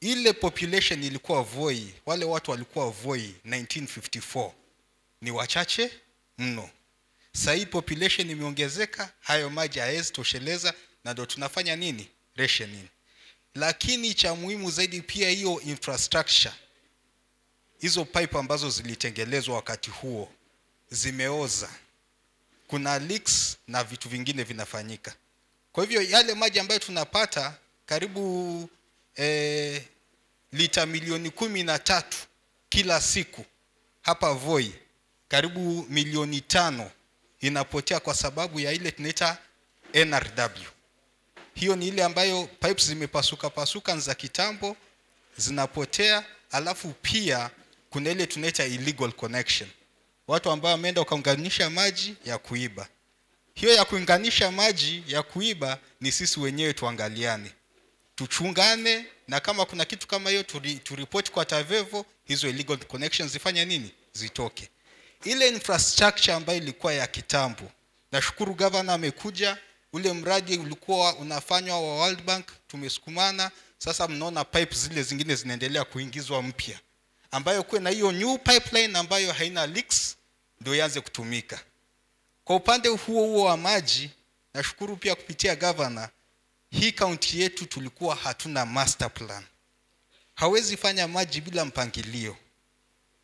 ile population ilikuwa Voi, wale watu walikuwa Voi 1954 ni wachache mno. Sasa hii population imeongezeka, hayo maji hayawezi tosheleza, na ndio tunafanya nini? Rationing. Lakini cha muhimu zaidi pia hiyo infrastructure, hizo pipe ambazo zilitengenezwa wakati huo zimeoza, kuna leaks na vitu vingine vinafanyika. Kwa hivyo yale maji ambayo tunapata karibu eh, lita milioni kumi na tatu kila siku hapa Voi, karibu milioni tano inapotea kwa sababu ya ile tunaita NRW. Hiyo ni ile ambayo pipes zimepasuka pasuka za kitambo zinapotea, alafu pia kuna ile tunaita illegal connection, watu ambao wameenda wakaunganisha maji ya kuiba. Hiyo ya kuunganisha maji ya kuiba ni sisi wenyewe tuangaliane, tuchungane, na kama kuna kitu kama hiyo turi, turipoti kwa TAVEVO, hizo illegal connections zifanye nini, zitoke. Ile infrastructure ambayo ilikuwa ya kitambo, nashukuru gavana amekuja, ule mradi ulikuwa unafanywa wa World Bank, tumesukumana sasa, mnaona pipe zile zingine zinaendelea kuingizwa mpya, ambayo kuwe na hiyo new pipeline ambayo haina leaks, ndio ianze kutumika. Kwa upande huo huo wa maji, nashukuru pia kupitia gavana, hii kaunti yetu tulikuwa hatuna master plan. Hawezi fanya maji bila mpangilio,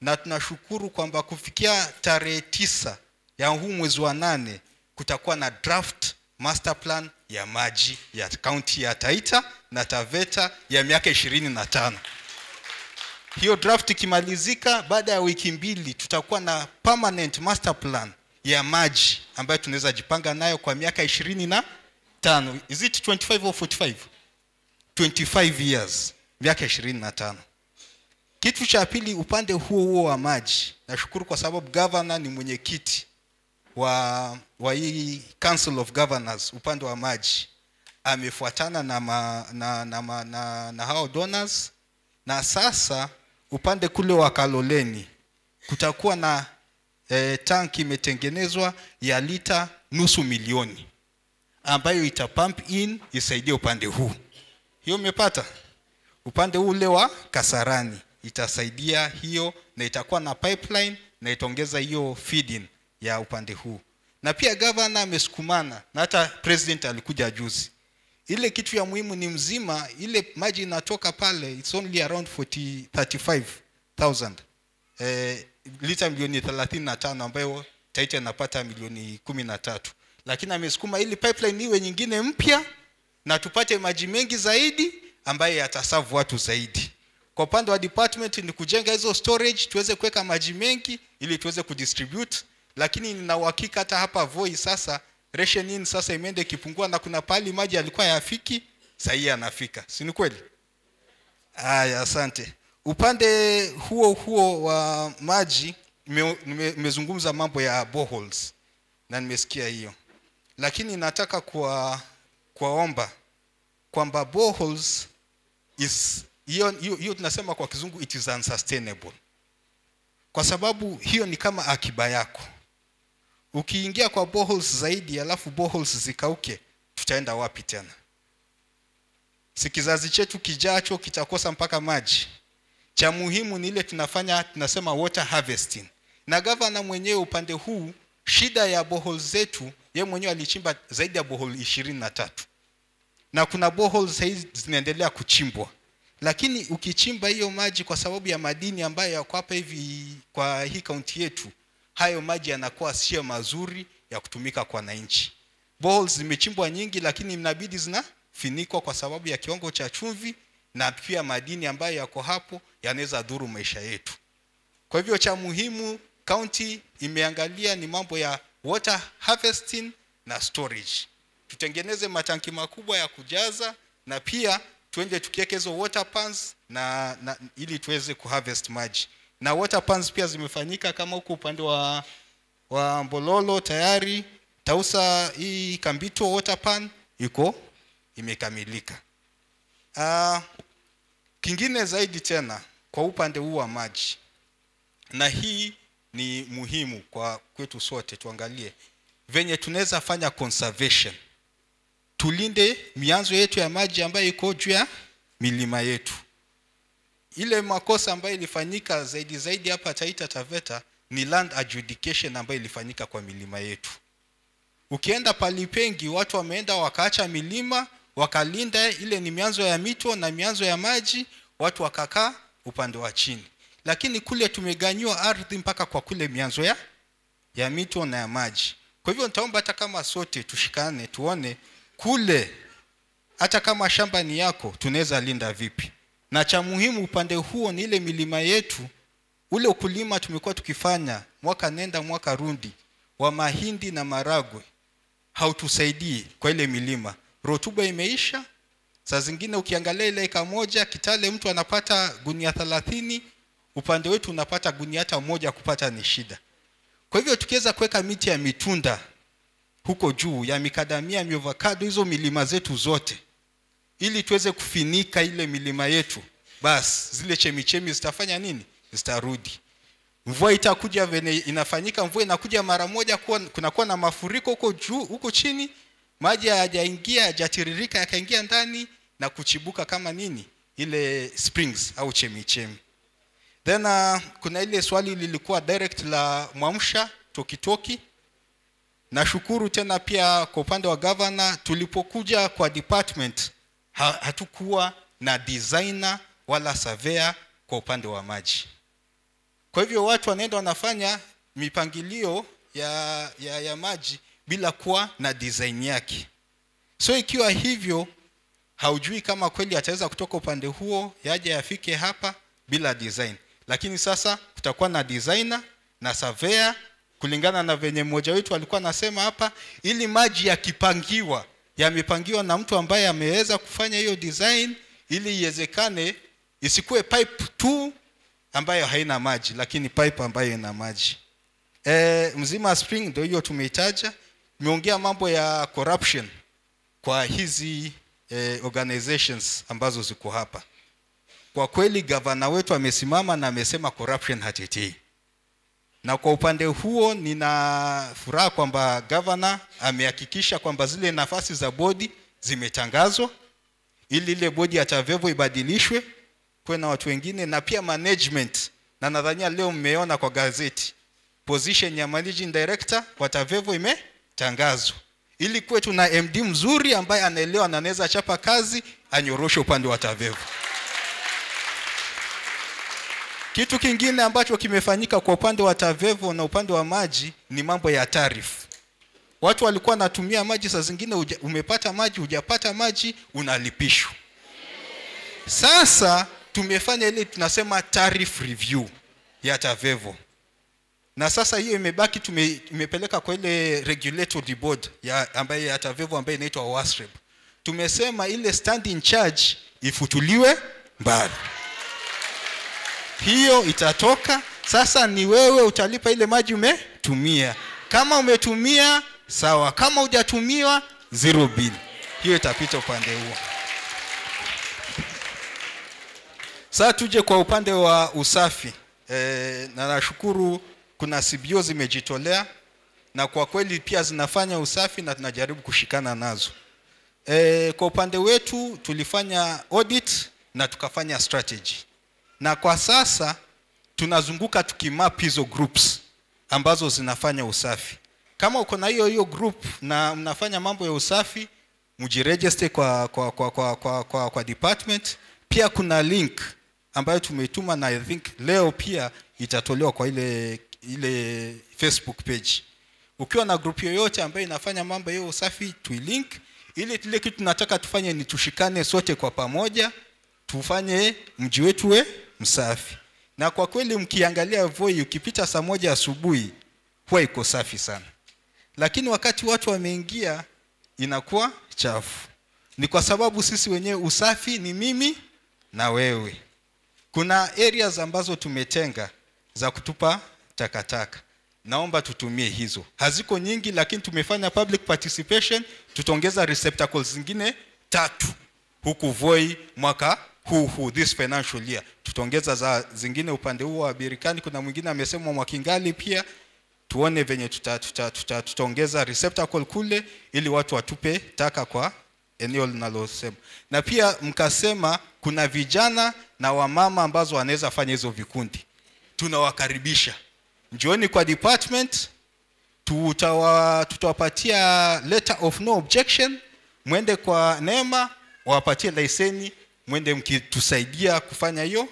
na tunashukuru kwamba kufikia tarehe tisa ya huu mwezi wa nane kutakuwa na draft master plan ya maji ya kaunti ya Taita na Taveta ya miaka ishirini na tano. Hiyo draft ikimalizika, baada ya wiki mbili tutakuwa na permanent master plan ya maji ambayo tunaweza jipanga nayo kwa miaka ishirini na tano. Is it 25 or 45? 25 years, miaka ishirini na tano. Kitu cha pili, upande huo huo wa maji, nashukuru kwa sababu governor ni mwenyekiti wa, wa hii Council of Governors upande wa maji, amefuatana na, ma, na, na, na, na, na hao donors, na sasa upande kule wa Kaloleni kutakuwa na e, tanki imetengenezwa ya lita nusu milioni ambayo ita pump in isaidie upande huu. Hiyo umepata? Upande ule wa Kasarani itasaidia hiyo, na itakuwa na pipeline na itaongeza hiyo feeding ya upande huu. Na pia governor amesukumana na hata president alikuja juzi. Ile kitu ya muhimu ni mzima, ile maji inatoka pale, it's only around 40 35,000 eh, lita milioni 35 ambayo Taita inapata milioni kumi na tatu, lakini amesukuma ili pipeline iwe nyingine mpya na tupate maji mengi zaidi ambayo yatasavu watu zaidi. Kwa upande wa department ni kujenga hizo storage tuweze kuweka maji mengi ili tuweze kudistribute, lakini nina uhakika hata hapa Voi sasa ration in sasa imeenda ikipungua, na kuna pali maji yalikuwa yafiki, sasa hii yanafika, si ni kweli? Aya, asante. Upande huo huo wa maji nimezungumza mambo ya boreholes na nimesikia hiyo, lakini nataka kuwa kuwaomba kwamba boreholes is hiyo, hiyo tunasema kwa kizungu it is unsustainable, kwa sababu hiyo ni kama akiba yako. Ukiingia kwa boreholes zaidi alafu boreholes zikauke, tutaenda wapi tena? Si kizazi chetu kijacho kitakosa mpaka maji? Cha muhimu ni ile tunafanya tunasema water harvesting, na gavana mwenyewe upande huu, shida ya boreholes zetu, ye mwenyewe alichimba zaidi ya bohole ishirini na tatu na kuna bohole sahizi zinaendelea kuchimbwa, lakini ukichimba hiyo maji kwa sababu ya madini ambayo yako hapa hivi kwa hii kaunti yetu, hayo maji yanakuwa sio mazuri ya kutumika kwa wananchi. bohole zimechimbwa nyingi, lakini inabidi zinafinikwa kwa sababu ya kiwango cha chumvi na pia madini ambayo yako hapo yanaweza dhuru maisha yetu. Kwa hivyo cha muhimu kaunti imeangalia ni mambo ya water harvesting na storage. Tutengeneze matanki makubwa ya kujaza na pia tuende tukiweke hizo water pans na, na ili tuweze kuharvest maji. Na water pans pia zimefanyika kama huko upande wa wa Mbololo tayari Tausa hii Kambito water pan iko imekamilika. Uh, kingine zaidi tena kwa upande huu wa maji, na hii ni muhimu kwa kwetu sote, tuangalie venye tunaweza fanya conservation, tulinde mianzo yetu ya maji ambayo iko juu ya milima yetu. ile makosa ambayo ilifanyika zaidi zaidi hapa Taita Taveta ni land adjudication ambayo ilifanyika kwa milima yetu. Ukienda palipengi watu wameenda wakaacha milima wakalinda, ile ni mianzo ya mito na mianzo ya maji, watu wakakaa upande wa chini, lakini kule tumeganyua ardhi mpaka kwa kule mianzo ya, ya mito na ya maji. Kwa hivyo nitaomba hata kama sote tushikane, tuone kule, hata kama shamba ni yako, tunaweza linda vipi na cha muhimu upande huo ni ile milima yetu ule ukulima tumekuwa tukifanya mwaka nenda mwaka rundi wa mahindi na maragwe hautusaidii kwa ile milima rotuba imeisha saa zingine ukiangalia ile eka moja kitale mtu anapata gunia thelathini upande wetu unapata gunia hata moja kupata ni shida. Kwa hivyo tukiweza kuweka miti ya mitunda huko juu ya mikadamia miovakado hizo milima zetu zote ili tuweze kufinika ile milima yetu basi zile chemichemi zitafanya nini? Zitarudi. Mvua itakuja vene inafanyika mvua inakuja mara moja kuwa, kunakuwa na mafuriko huko juu huko chini maji hayajaingia hajatiririka yakaingia ndani na kuchibuka kama nini? Ile springs au chemichemi then uh, kuna ile swali lilikuwa direct la mwamsha tokitoki. Nashukuru tena pia kwa upande wa governor tulipokuja kwa department ha, hatukuwa na designer wala surveyor kwa upande wa maji. Kwa hivyo watu wanaenda wanafanya mipangilio ya, ya, ya maji bila kuwa na design yake. So ikiwa hivyo haujui kama kweli ataweza kutoka upande huo yaje yafike hapa bila design lakini sasa kutakuwa na designer na surveyor kulingana na venye mmoja wetu alikuwa anasema hapa ili maji yakipangiwa yamepangiwa na mtu ambaye ameweza kufanya hiyo design ili iwezekane isikuwe pipe tu ambayo haina maji lakini pipe ambayo ina maji. E, mzima spring ndio hiyo tumeitaja. Tumeongea mambo ya corruption kwa hizi eh, organizations ambazo ziko hapa kwa kweli gavana wetu amesimama na amesema corruption hatetei na kwa upande huo nina furaha kwamba gavana amehakikisha kwamba zile nafasi za bodi zimetangazwa ili ile bodi ya tavevo ibadilishwe kuwe na watu wengine na pia management. Na nadhania leo mmeona kwa gazeti position ya managing director kwa tavevo imetangazwa. Ili kuwe tuna md mzuri ambaye anaelewa na anaweza chapa kazi anyoroshe upande wa tavevo kitu kingine ambacho kimefanyika kwa upande wa tavevo na upande wa maji ni mambo ya tarifu watu walikuwa wanatumia maji saa zingine uja, umepata maji hujapata maji unalipishwa. Sasa tumefanya ile tunasema tariff review ya tavevo. Na sasa hiyo imebaki tume, imepeleka kwa ile regulatory board ya ambaye ya tavevo ambayo inaitwa wasreb. Tumesema ile standing charge ifutuliwe mbali hiyo itatoka. Sasa ni wewe utalipa ile maji umetumia. Kama umetumia sawa. Kama hujatumiwa zero bill. Hiyo itapita upande huo. Sasa tuje kwa upande wa usafi. E, na nashukuru kuna CBO zimejitolea na kwa kweli pia zinafanya usafi na tunajaribu kushikana nazo. E, kwa upande wetu tulifanya audit na tukafanya strategy na kwa sasa tunazunguka tukimap hizo groups ambazo zinafanya usafi. Kama uko na hiyo hiyo group na mnafanya mambo ya usafi mjiregister kwa kwa, kwa, kwa, kwa, kwa, kwa department. Pia kuna link ambayo tumeituma na i think leo pia itatolewa kwa ile ile facebook page. Ukiwa na group yoyote ambayo inafanya mambo ya usafi tuilink ili ile kitu tunataka tufanye ni tushikane sote kwa pamoja tufanye mji wetu we msafi. Na kwa kweli mkiangalia Voi ukipita saa moja asubuhi huwa iko safi sana. Lakini wakati watu wameingia inakuwa chafu. Ni kwa sababu sisi wenyewe usafi ni mimi na wewe. Kuna areas ambazo tumetenga za kutupa takataka. Naomba tutumie hizo. Haziko nyingi lakini tumefanya public participation tutaongeza receptacles zingine tatu. Huku Voi mwaka huu huu this financial year. Tutaongeza za zingine upande huo wa Birikani kuna mwingine amesema Mwakingali pia. Tuone venye tutaongeza tuta, tuta, tuta receptacle kule ili watu watupe taka kwa eneo linalosema. Na pia mkasema kuna vijana na wamama ambazo wanaweza fanya hizo vikundi. Tunawakaribisha. Njooni kwa department tutawa, tutawapatia letter of no objection. Mwende kwa neema wawapatie leseni mwende mkitusaidia kufanya hiyo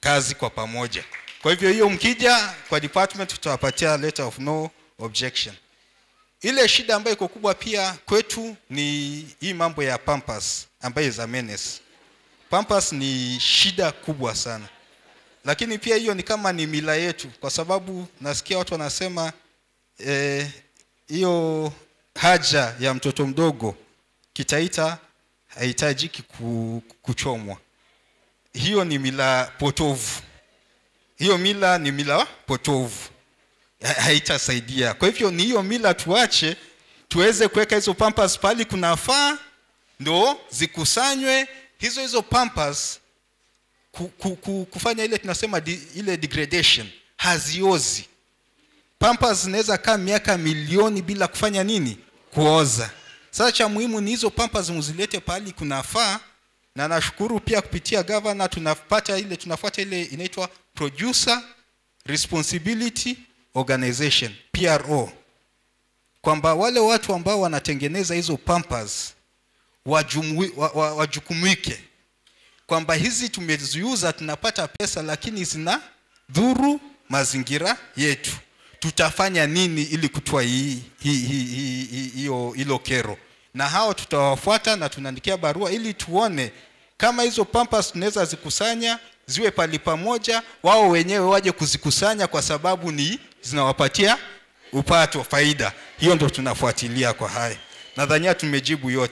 kazi kwa pamoja. Kwa hivyo hiyo mkija kwa department tutawapatia letter of no objection. Ile shida ambayo iko kubwa pia kwetu ni hii mambo ya pampas ambayo za menace. Pampas ni shida kubwa sana. Lakini pia hiyo ni kama ni mila yetu kwa sababu nasikia watu wanasema hiyo eh, haja ya mtoto mdogo kitaita haihitajiki kuchomwa. Hiyo ni mila potovu. Hiyo mila ni mila potovu. Haitasaidia. Kwa hivyo ni hiyo mila tuache tuweze kuweka hizo pampas pali kunafaa ndo zikusanywe hizo hizo pampas ku, ku, ku, kufanya ile tunasema di, ile degradation. Haziozi. Pampas zinaweza kaa miaka milioni bila kufanya nini? Kuoza sasa cha muhimu ni hizo pampas muzilete pahali kunafaa na nashukuru pia kupitia gavana tunapata ile tunafuata ile inaitwa producer responsibility organization pro kwamba wale watu ambao wanatengeneza hizo pampas wajukumike wa, wa, wajukumike kwamba hizi tumeziuza tunapata pesa lakini zina dhuru mazingira yetu tutafanya nini ili kutoa hii hiyo hilo kero? Na hao tutawafuata na tunaandikia barua ili tuone kama hizo pampas tunaweza zikusanya ziwe pali pamoja wao wenyewe waje kuzikusanya kwa sababu ni zinawapatia upato faida. Hiyo ndo tunafuatilia kwa haya. Nadhania tumejibu yote